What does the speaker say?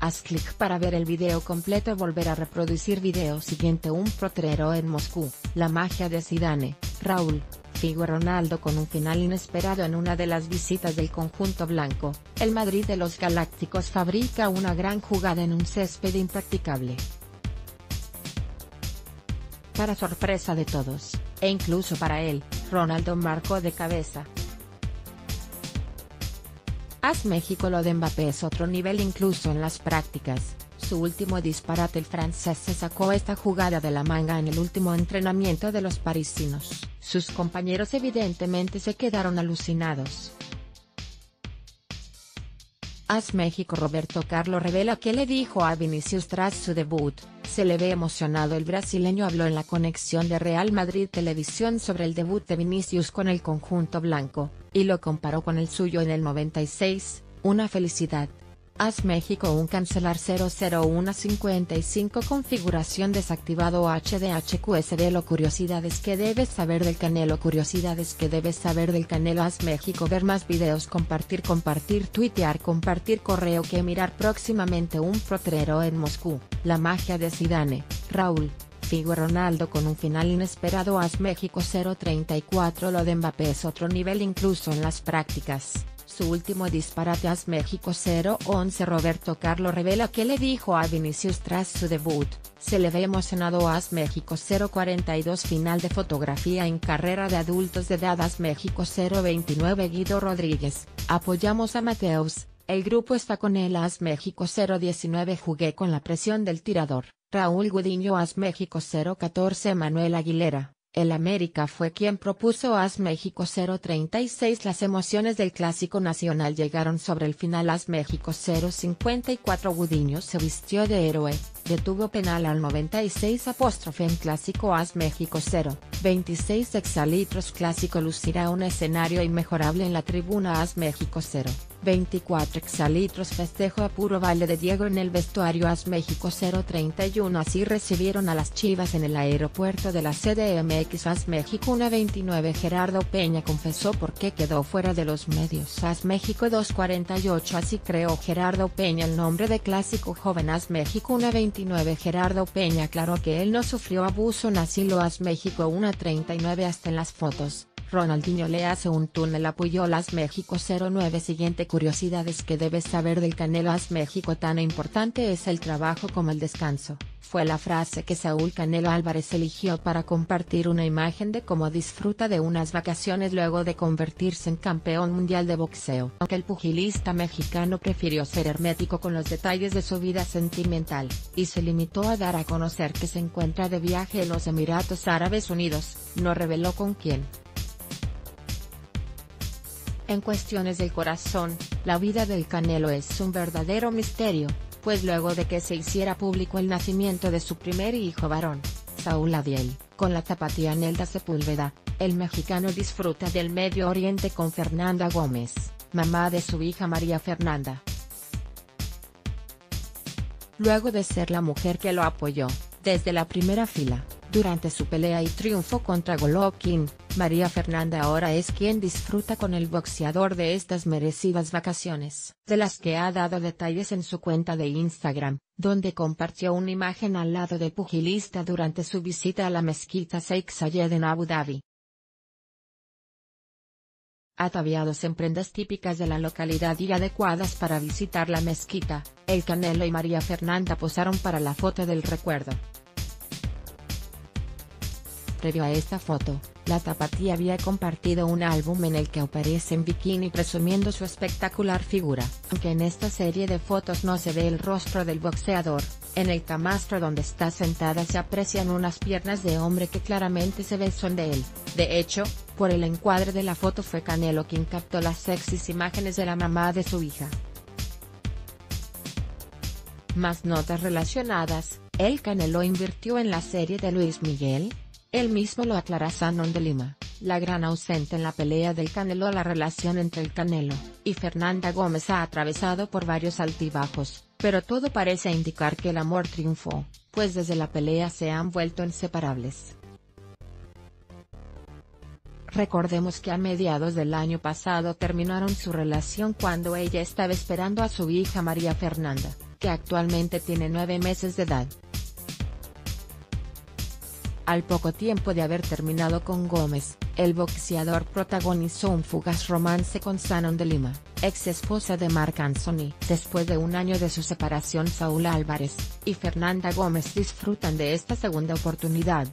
Haz clic para ver el video completo volver a reproducir video siguiente. Un protrero en Moscú, la magia de Zidane, Raúl, Figo Ronaldo con un final inesperado en una de las visitas del conjunto blanco, el Madrid de los Galácticos fabrica una gran jugada en un césped impracticable. Para sorpresa de todos, e incluso para él, Ronaldo marcó de cabeza, Haz México lo de Mbappé es otro nivel incluso en las prácticas, su último disparate el francés se sacó esta jugada de la manga en el último entrenamiento de los parisinos, sus compañeros evidentemente se quedaron alucinados. As México Roberto Carlos revela que le dijo a Vinicius tras su debut, se le ve emocionado el brasileño habló en la conexión de Real Madrid Televisión sobre el debut de Vinicius con el conjunto blanco, y lo comparó con el suyo en el 96, una felicidad. Haz México un cancelar 00155 configuración desactivado HDHQSD lo curiosidades que debes saber del Canelo curiosidades que debes saber del Canelo. Haz México ver más videos compartir compartir tuitear compartir correo que mirar próximamente un protrero en Moscú, la magia de Zidane, Raúl, Figo Ronaldo con un final inesperado. Haz México 034 lo de Mbappé es otro nivel incluso en las prácticas su último disparate AS México 0-11 Roberto Carlos revela que le dijo a Vinicius tras su debut, se le ve emocionado AS México 042 final de fotografía en carrera de adultos de edad AS México 029 Guido Rodríguez, apoyamos a Mateus, el grupo está con él AS México 019 jugué con la presión del tirador, Raúl Gudiño AS México 014 Manuel Aguilera. El América fue quien propuso AS México 036 Las emociones del Clásico Nacional llegaron sobre el final. AS México 054 Gudiño se vistió de héroe, detuvo penal al 96 apóstrofe en Clásico. AS México 0, 26 Exalitros. Clásico lucirá un escenario inmejorable en la tribuna. AS México 0. 24 exalitros festejo a puro baile de Diego en el vestuario AS México 031 Así recibieron a las chivas en el aeropuerto de la CDMX AS México. 129 Gerardo Peña confesó por qué quedó fuera de los medios. AS México 248 Así creó Gerardo Peña el nombre de clásico joven AS México. 129 Gerardo Peña aclaró que él no sufrió abuso en asilo AS México 139 hasta en las fotos Ronaldinho le hace un túnel a Puyolas México 09 Siguiente curiosidades que debes saber del Canelo As México tan importante es el trabajo como el descanso, fue la frase que Saúl Canelo Álvarez eligió para compartir una imagen de cómo disfruta de unas vacaciones luego de convertirse en campeón mundial de boxeo. Aunque el pugilista mexicano prefirió ser hermético con los detalles de su vida sentimental, y se limitó a dar a conocer que se encuentra de viaje en los Emiratos Árabes Unidos, no reveló con quién. En cuestiones del corazón, la vida del Canelo es un verdadero misterio, pues luego de que se hiciera público el nacimiento de su primer hijo varón, Saúl Adiel, con la tapatía Nelda Sepúlveda, el mexicano disfruta del Medio Oriente con Fernanda Gómez, mamá de su hija María Fernanda. Luego de ser la mujer que lo apoyó, desde la primera fila, durante su pelea y triunfo contra Golovkin, María Fernanda ahora es quien disfruta con el boxeador de estas merecidas vacaciones, de las que ha dado detalles en su cuenta de Instagram, donde compartió una imagen al lado del pugilista durante su visita a la mezquita Sheikh Zayed en Abu Dhabi. Ataviados en prendas típicas de la localidad y adecuadas para visitar la mezquita, el Canelo y María Fernanda posaron para la foto del recuerdo. Previo a esta foto, la Tapatía había compartido un álbum en el que aparece en bikini presumiendo su espectacular figura. Aunque en esta serie de fotos no se ve el rostro del boxeador, en el camastro donde está sentada se aprecian unas piernas de hombre que claramente se ve son de él. De hecho, por el encuadre de la foto fue Canelo quien captó las sexys imágenes de la mamá de su hija. Más notas relacionadas, el Canelo invirtió en la serie de Luis Miguel, él mismo lo aclara Sanon de Lima, la gran ausente en la pelea del Canelo La relación entre el Canelo y Fernanda Gómez ha atravesado por varios altibajos, pero todo parece indicar que el amor triunfó, pues desde la pelea se han vuelto inseparables. Recordemos que a mediados del año pasado terminaron su relación cuando ella estaba esperando a su hija María Fernanda, que actualmente tiene nueve meses de edad. Al poco tiempo de haber terminado con Gómez, el boxeador protagonizó un fugaz romance con Sanon de Lima, ex esposa de Marc Anthony. Después de un año de su separación Saúl Álvarez, y Fernanda Gómez disfrutan de esta segunda oportunidad,